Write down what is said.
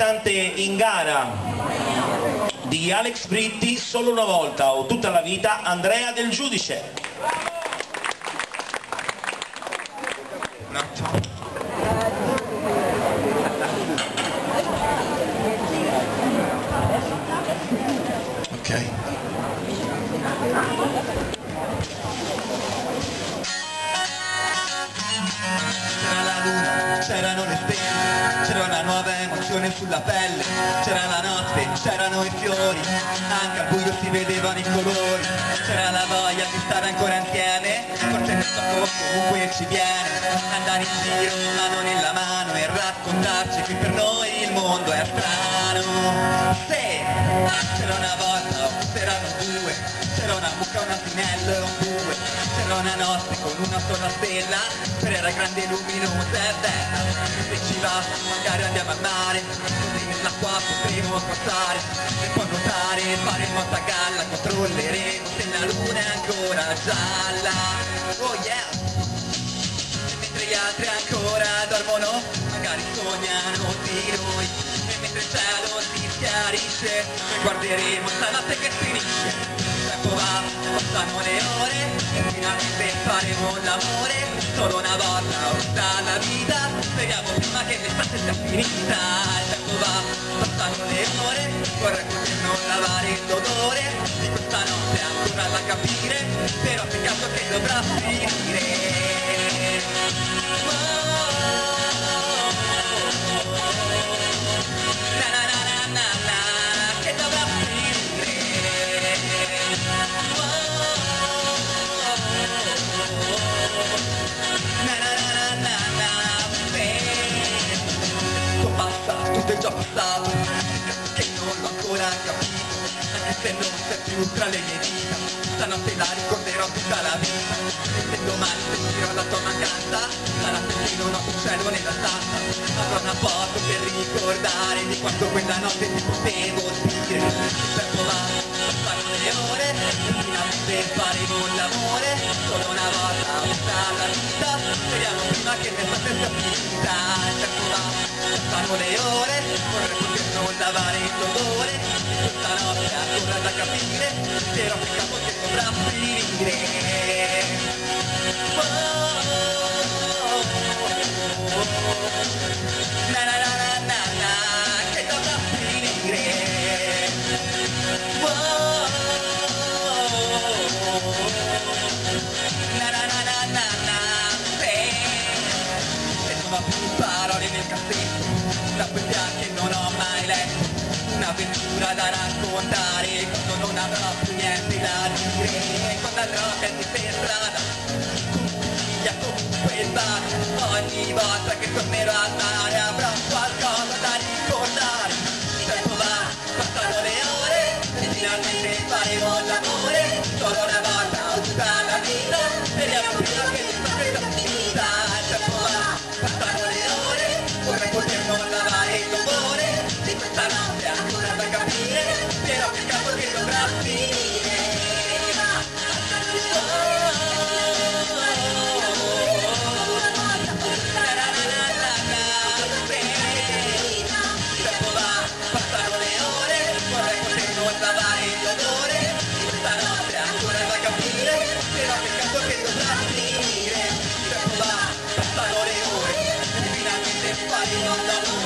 cantante in gara di Alex Britti solo una volta o tutta la vita Andrea del Giudice. Ok. Sulla pelle, c'era la notte, c'erano i fiori, anche al buio si vedevano i colori, c'era la voglia di stare ancora insieme, forse questo comunque ci viene, andare in giro mano nella mano e raccontarci che per noi il mondo è strano. Sì, c'era una volta, forse erano due, c'era una mucca, un asinello e un bue, c'era una notte con una sola stella, però era grande luminosa e bella, se ci va magari andiamo al mare, nell'acqua potremo passare, e poi nuotare, fare il moto a galla, controlleremo se la luna è ancora gialla. Oh yeah! E mentre gli altri ancora dormono, magari sognano di noi. E mentre il cielo si schiarisce, guarderemo stanotte che finisce. Il tempo va, passano le ore, finalmente faremo l'amore. Solo una volta, tutta la vita, speriamo prima che l'estate sia finita. Il tempo va, passano le ore, vorrei poter non lavare l'odore di questa notte ancora da capire, però peccato che dovrà finire. Se non sei più tra le mie dita, stanotte la ricorderò tutta la vita, e domani sentirò la tua mancanza, sarà ho un cielo nella stanza, avrò una foto per ricordare di quanto quella notte ti potevo dire, tempo va, passano le ore, e finalmente faremo l'amore, solo una volta tutta la vita, speriamo prima che l'estate sia finita, tempo va, passano le ore, vorrei poter non lavare l'odore, questa notte è ancora da capire, però peccato che dovrà finire. Na na na na na na, che dovrà finire. Na na na na na na, sì. E non da raccontare quando non avrò più niente da dire quando andrò a perderti per strada consiglia con questa ogni volta che tornerò a mare avrò qualcosa da ricordare. Il tempo va passando le ore e finalmente faremo l'amore. Solo una volta ho tutta la vita e riaprire che mi sta questa vita il tempo va passando le ore vorrei poter non lavare il dolore di questa notte. Party on the